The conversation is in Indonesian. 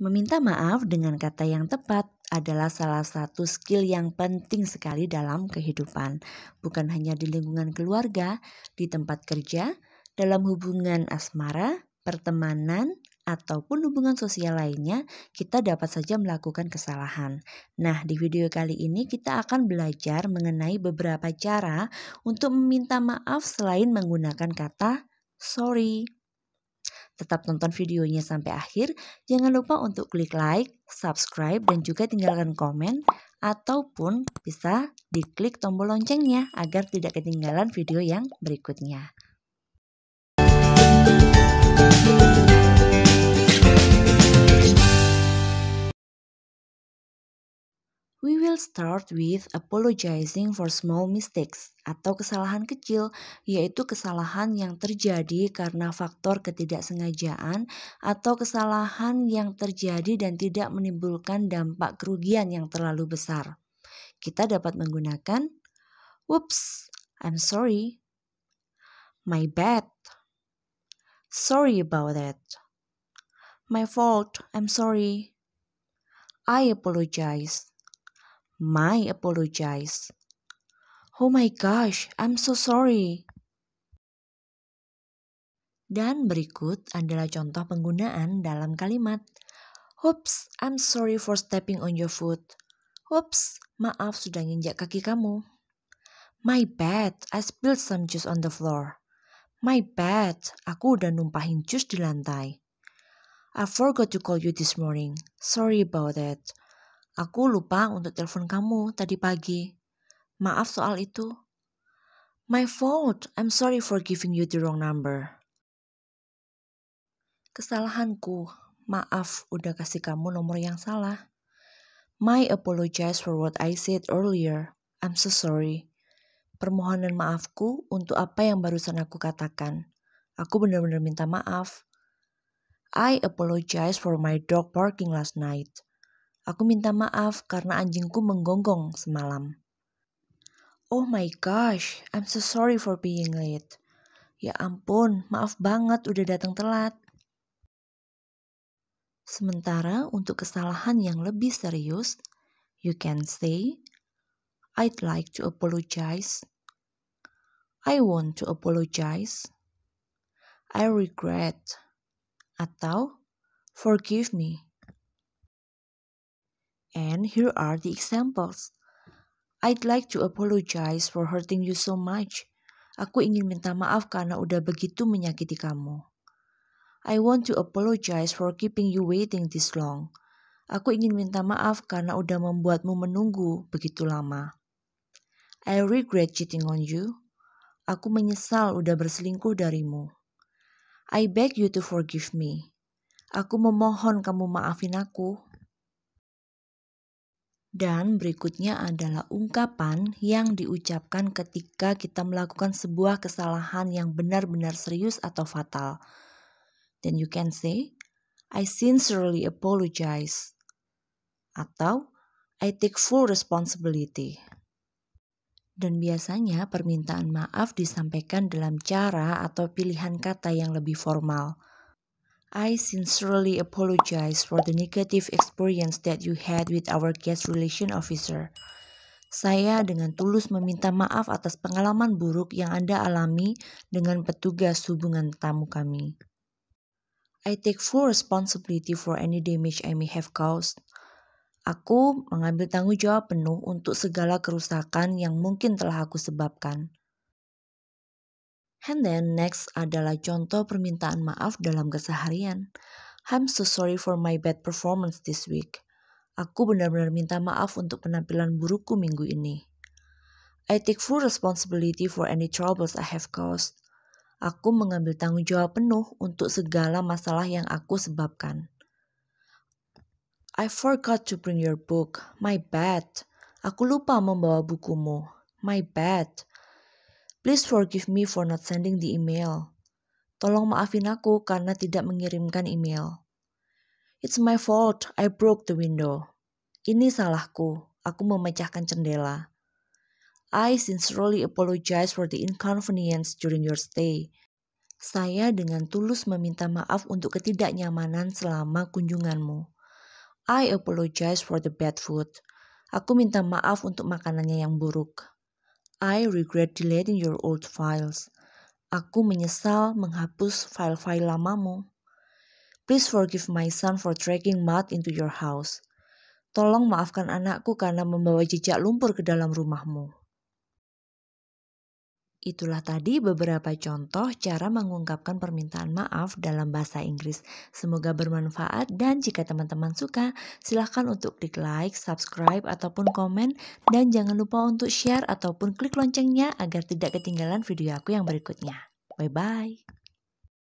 Meminta maaf dengan kata yang tepat adalah salah satu skill yang penting sekali dalam kehidupan, bukan hanya di lingkungan keluarga, di tempat kerja, dalam hubungan asmara, pertemanan, ataupun hubungan sosial lainnya, kita dapat saja melakukan kesalahan. Nah, di video kali ini kita akan belajar mengenai beberapa cara untuk meminta maaf selain menggunakan kata sorry. Tetap tonton videonya sampai akhir. Jangan lupa untuk klik like, subscribe, dan juga tinggalkan komen. Ataupun bisa diklik tombol loncengnya agar tidak ketinggalan video yang berikutnya. Will start with apologizing for small mistakes atau kesalahan kecil, yaitu kesalahan yang terjadi karena faktor ketidaksengajaan atau kesalahan yang terjadi dan tidak menimbulkan dampak kerugian yang terlalu besar. Kita dapat menggunakan Whoops, I'm sorry. My bad. Sorry about that. My fault, I'm sorry. I apologize. My apologize. Oh my gosh, I'm so sorry. Dan berikut adalah contoh penggunaan dalam kalimat. Oops, I'm sorry for stepping on your foot. Oops, maaf sudah nginjak kaki kamu. My bad, I spilled some juice on the floor. My bad, aku udah numpahin jus di lantai. I forgot to call you this morning. Sorry about that. Aku lupa untuk telepon kamu tadi pagi. Maaf soal itu. My fault. I'm sorry for giving you the wrong number. Kesalahanku. Maaf udah kasih kamu nomor yang salah. My apologize for what I said earlier. I'm so sorry. Permohonan maafku untuk apa yang barusan aku katakan. Aku benar-benar minta maaf. I apologize for my dog barking last night. Aku minta maaf karena anjingku menggonggong semalam. Oh my gosh, I'm so sorry for being late. Ya ampun, maaf banget udah datang telat. Sementara untuk kesalahan yang lebih serius, you can say, I'd like to apologize. I want to apologize. I regret. Atau forgive me. And here are the examples. I'd like to apologize for hurting you so much. Aku ingin minta maaf karena udah begitu menyakiti kamu. I want to apologize for keeping you waiting this long. Aku ingin minta maaf karena udah membuatmu menunggu begitu lama. I regret cheating on you. Aku menyesal udah berselingkuh darimu. I beg you to forgive me. Aku memohon kamu maafin aku. Dan berikutnya adalah ungkapan yang diucapkan ketika kita melakukan sebuah kesalahan yang benar-benar serius atau fatal. Then you can say, I sincerely apologize. Atau, I take full responsibility. Dan biasanya permintaan maaf disampaikan dalam cara atau pilihan kata yang lebih formal. I sincerely apologize for the negative experience that you had with our guest relation officer. Saya dengan tulus meminta maaf atas pengalaman buruk yang Anda alami dengan petugas hubungan tamu kami. I take full responsibility for any damage I may have caused. Aku mengambil tanggung jawab penuh untuk segala kerusakan yang mungkin telah aku sebabkan. And then next adalah contoh permintaan maaf dalam keseharian. I'm so sorry for my bad performance this week. Aku benar-benar minta maaf untuk penampilan burukku minggu ini. I take full responsibility for any troubles I have caused. Aku mengambil tanggung jawab penuh untuk segala masalah yang aku sebabkan. I forgot to bring your book. My bad. Aku lupa membawa bukumu. My bad. Please forgive me for not sending the email. Tolong maafin aku karena tidak mengirimkan email. It's my fault, I broke the window. Ini salahku, aku memecahkan jendela. I sincerely apologize for the inconvenience during your stay. Saya dengan tulus meminta maaf untuk ketidaknyamanan selama kunjunganmu. I apologize for the bad food. Aku minta maaf untuk makanannya yang buruk. I regret deleting your old files. Aku menyesal menghapus file-file lamamu. Please forgive my son for dragging mud into your house. Tolong maafkan anakku karena membawa jejak lumpur ke dalam rumahmu. Itulah tadi beberapa contoh cara mengungkapkan permintaan maaf dalam bahasa Inggris. Semoga bermanfaat dan jika teman-teman suka, silahkan untuk klik like, subscribe, ataupun komen. Dan jangan lupa untuk share ataupun klik loncengnya agar tidak ketinggalan video aku yang berikutnya. Bye-bye.